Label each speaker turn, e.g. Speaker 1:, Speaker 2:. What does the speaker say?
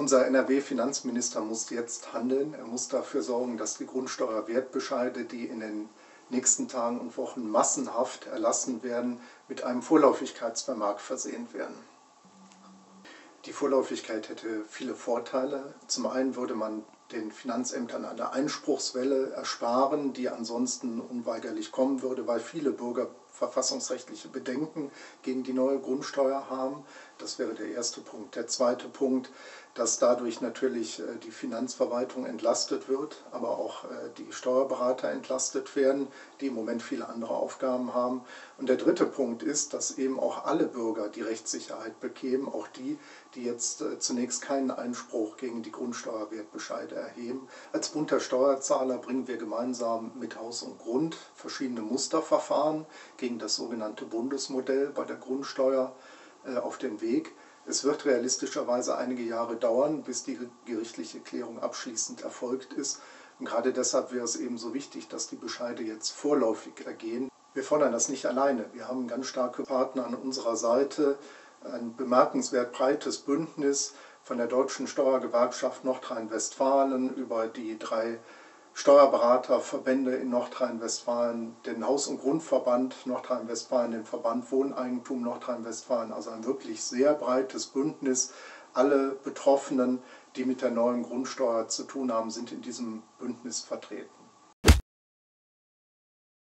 Speaker 1: Unser NRW-Finanzminister muss jetzt handeln. Er muss dafür sorgen, dass die Grundsteuerwertbescheide, die in den nächsten Tagen und Wochen massenhaft erlassen werden, mit einem Vorläufigkeitsvermerk versehen werden. Die Vorläufigkeit hätte viele Vorteile. Zum einen würde man den Finanzämtern eine Einspruchswelle ersparen, die ansonsten unweigerlich kommen würde, weil viele Bürger verfassungsrechtliche Bedenken gegen die neue Grundsteuer haben. Das wäre der erste Punkt. Der zweite Punkt, dass dadurch natürlich äh, die Finanzverwaltung entlastet wird, aber auch äh, die Steuerberater entlastet werden, die im Moment viele andere Aufgaben haben. Und der dritte Punkt ist, dass eben auch alle Bürger die Rechtssicherheit bekämen, auch die, die jetzt äh, zunächst keinen Einspruch gegen die Grundsteuerwertbescheide erheben. Als bunter Steuerzahler bringen wir gemeinsam mit Haus und Grund verschiedene Musterverfahren gegen das sogenannte Bundesmodell bei der Grundsteuer auf den Weg. Es wird realistischerweise einige Jahre dauern, bis die gerichtliche Klärung abschließend erfolgt ist. Und gerade deshalb wäre es eben so wichtig, dass die Bescheide jetzt vorläufig ergehen. Wir fordern das nicht alleine. Wir haben ganz starke Partner an unserer Seite, ein bemerkenswert breites Bündnis von der Deutschen Steuergewerkschaft Nordrhein-Westfalen über die drei Steuerberaterverbände in Nordrhein-Westfalen, den Haus- und Grundverband Nordrhein-Westfalen, den Verband Wohneigentum Nordrhein-Westfalen, also ein wirklich sehr breites Bündnis. Alle Betroffenen, die mit der neuen Grundsteuer zu tun haben, sind in diesem Bündnis vertreten.